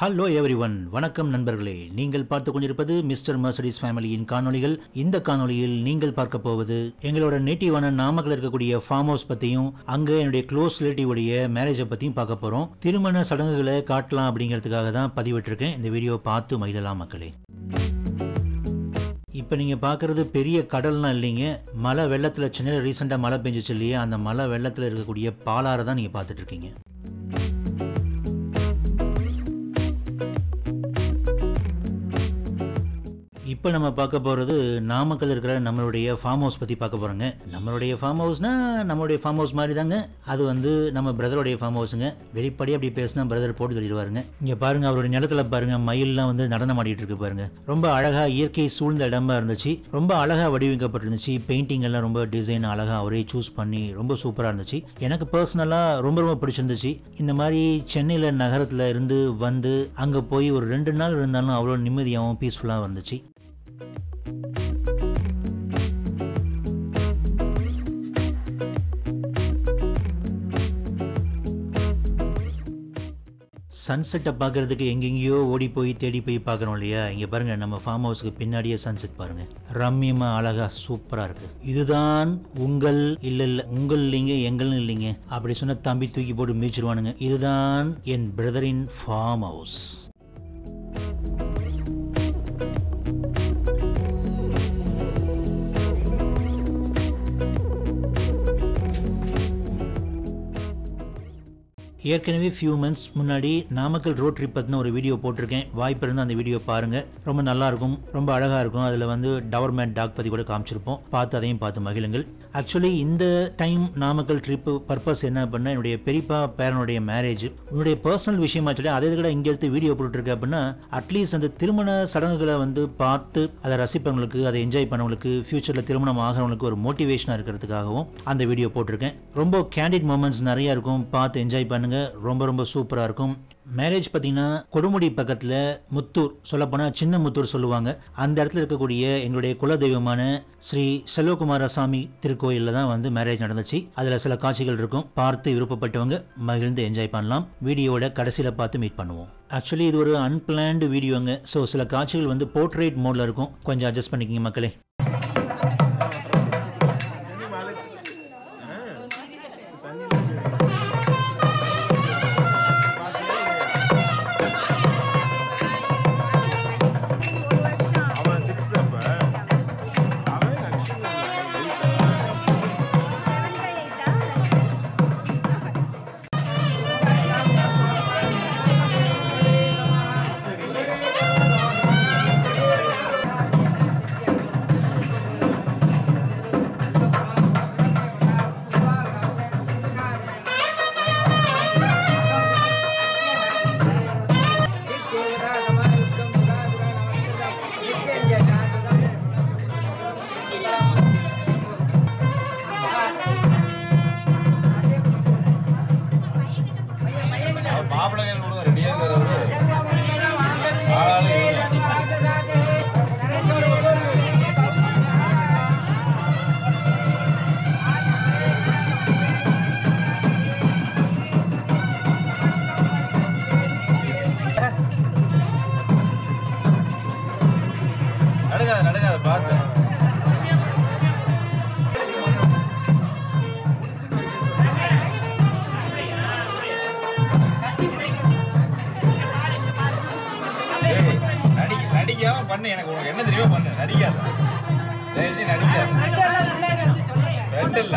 Hello every one வணக்கம் நண்பர்களே. நீங்கள் பார்த்து கொண்டிருப்பது மிஸ்டர் மர்சடிஸ் ஃபேமிலியின் காணொளிகள். இந்த காணொளியில் நீங்கள் பார்க்க போவது எங்களோட நேட்டிவான நாமக்கல் இருக்கக்கூடிய ஃபார்ம் ஹவுஸ் பற்றியும் அங்கே என்னுடைய க்ளோஸ் ரிலேட்டிவ் உடைய மேரேஜை பற்றியும் பார்க்க போகிறோம் திருமண சடங்குகளை காட்டலாம் அப்படிங்கிறதுக்காக தான் பதிவிட்டிருக்கேன். இந்த வீடியோ பார்த்து மகிழலாம் மக்களே. இப்போ நீங்கள் பார்க்குறது பெரிய கடல்லாம் இல்லைங்க. மழை வெள்ளத்தில் சென்னையில் ரீசெண்டாக மழை பெஞ்சிச்சு இல்லையே? அந்த மழை வெள்ளத்தில் இருக்கக்கூடிய பாலாரை தான் நீங்கள் பார்த்துட்ருக்கீங்க இப்போ நம்ம பார்க்க போகிறது நாமக்கல் இருக்கிற நம்மளுடைய ஃபார்ம் ஹவுஸ் பற்றி பார்க்க போகிறோங்க நம்மளுடைய ஃபார்ம் ஹவுஸ்னா நம்மளுடைய ஃபார்ம் ஹவுஸ் மாதிரி தாங்க அது வந்து நம்ம பிரதருடைய ஃபார்ம் ஹவுஸுங்க வெளிப்படையாக அப்படி பேசினா பிரதர் போட்டு சொல்லிடுவாருங்க. இங்கே பாருங்க அவருடைய நிலத்துல பாருங்க மயில்லாம் வந்து நடனம் ஆடிட்டு இருக்கு பாருங்க. ரொம்ப அழகாக இயற்கை சூழ்ந்த இடமா இருந்துச்சு. ரொம்ப அழகாக வடிவமைக்கப்பட்டிருந்துச்சு. பெயிண்டிங் எல்லாம் ரொம்ப டிசைன் அழகாக அவரே சூஸ் பண்ணி ரொம்ப சூப்பராக இருந்துச்சு. எனக்கு பர்சனலாக ரொம்ப ரொம்ப பிடிச்சிருந்துச்சு. இந்த மாதிரி சென்னையில் நகரத்தில் இருந்து வந்து அங்கே போய் ஒரு ரெண்டு நாள் இருந்தாலும் அவ்வளோ நிம்மதியாகவும் பீஸ்ஃபுல்லாகவும் இருந்துச்சு. சன்செட்டை பார்க்கறதுக்கு எங்கெங்கேயோ ஓடி போய் தேடி போய் பார்க்குறோம் இல்லையா? இங்கே பாருங்கள் நம்ம ஃபார்ம் ஹவுஸுக்கு பின்னாடியே சன்செட் பாருங்கள் ரம்யமாக அழகாக சூப்பராக இருக்குது இதுதான் உங்கள் இல்லை இல்லை உங்கள் இல்லைங்க எங்கள்னு இல்லைங்க. அப்படி சொன்னால் தம்பி தூக்கி போட்டு மீச்சிருவானுங்க இதுதான் என் பிரதரின் ஃபார்ம் ஹவுஸ் ஏற்கனவே ஃபியூ மந்த்ஸ் முன்னாடி நாமக்கல் ரோட் ட்ரிப் பற்றின ஒரு வீடியோ போட்டிருக்கேன். வாய்ப்பு இருந்தால் அந்த வீடியோ பாருங்கள் ரொம்ப நல்லாயிருக்கும். ரொம்ப அழகாக இருக்கும். அதில் வந்து டவர்மேன் டாக் பற்றி கூட காமிச்சிருப்போம். பார்த்து அதையும் பார்த்து மகிழுங்கள். ஆக்சுவலி இந்த டைம் நாமக்கல் ட்ரிப்பு பர்பஸ் என்ன பண்ண என்னுடைய பெரியப்பா பேரனுடைய மேரேஜ் உன்னுடைய பர்சனல் விஷயமா சொல்லி அதை கூட இங்கே எடுத்து வீடியோ போட்டுருக்க அப்படின்னா அட்லீஸ்ட் அந்த திருமண சடங்குகளை வந்து பார்த்து அதை ரசிப்பவங்களுக்கு அதை என்ஜாய் பண்ணவங்களுக்கு ஃபியூச்சரில் திருமணம் ஆகிறவங்களுக்கு ஒரு மோட்டிவேஷனாக இருக்கிறதுக்காகவும் அந்த வீடியோ போட்டிருக்கேன். ரொம்ப கேண்டிட் மூமெண்ட்ஸ் நிறையா இருக்கும். பார்த்து என்ஜாய் பண்ணுங்க ரொம்ப ரொம்ப சூப்பராக இருக்கும். மேரேஜ் பார்த்தீங்கன்னா கொடுமுடி பக்கத்தில் முத்தூர் சொல்லப்போனால் சின்ன முத்தூர் சொல்லுவாங்க. அந்த இடத்துல இருக்கக்கூடிய எங்களுடைய குலதெய்வமான ஸ்ரீ செல்வகுமாரசாமி திருக்கோயிலில் தான் வந்து மேரேஜ் நடந்துச்சு. அதில் சில காட்சிகள் இருக்கும். பார்த்து விருப்பப்பட்டவங்க மகிழ்ந்து என்ஜாய் பண்ணலாம். வீடியோவோட கடைசியில் பார்த்து மீட் பண்ணுவோம். ஆக்சுவலி இது ஒரு அன்பிளான்டு வீடியோங்க ஸோ சில காட்சிகள் வந்து போர்ட்ரேட் மோடில் இருக்கும். கொஞ்சம் அட்ஜஸ்ட் பண்ணிக்கிங்க மக்களே. ಒಳಗೆ பண்ணு எனக்கு உனக்கு என்ன தெரியுமோ பண்ணு நடிக்காத. நடிக்காத. ரெண்டு இல்ல.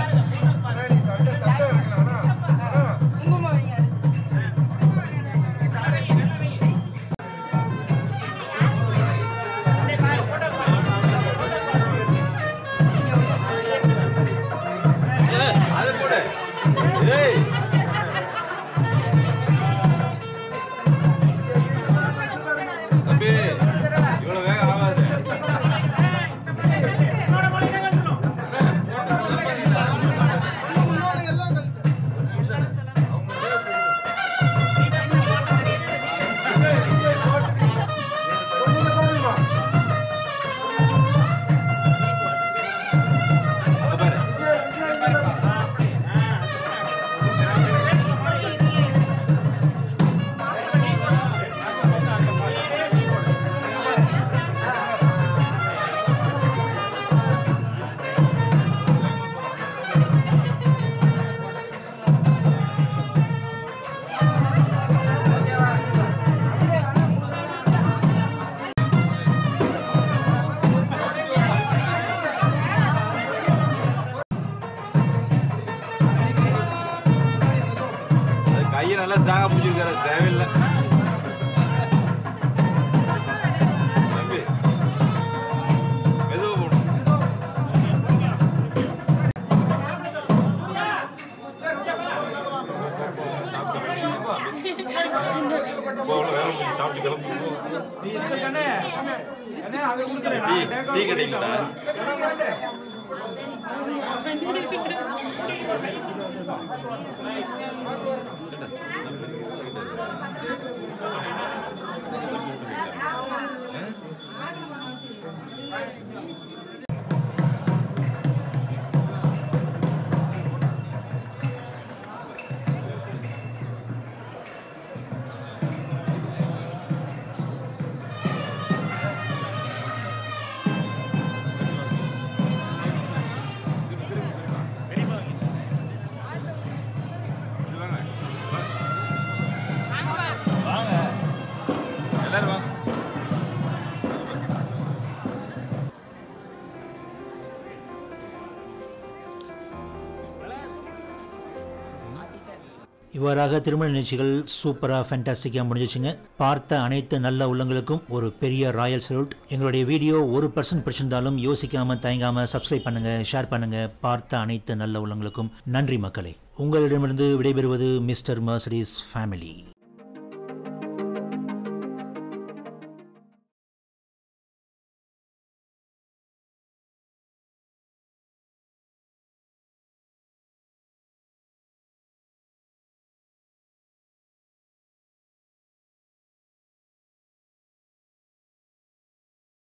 நல்லா ஸ்ட்ராங்கா பிடிச்சிருக்காரு தேவையில்லை. தம்பி மெதுவா போகணும் போகணும் இவ்வாறாக திருமண நிகழ்ச்சிகள் சூப்பராக ஃபேண்டாஸ்டிக்காக முடிஞ்சிச்சுங்க. பார்த்த அனைத்து நல்ல உள்ளங்களுக்கும் ஒரு பெரிய ராயல் சல்யூட் எங்களுடைய வீடியோ ஒரு பர்சன்ட் பிடிச்சிருந்தாலும் யோசிக்காமல் தயங்காமல் சப்ஸ்கிரைப் பண்ணுங்க ஷேர் பண்ணுங்க. பார்த்த அனைத்து நல்ல உள்ளங்களுக்கும் நன்றி மக்களே. உங்களிடமிருந்து விடைபெறுவது மிஸ்டர் மர்சடிஸ் ஃபேமிலி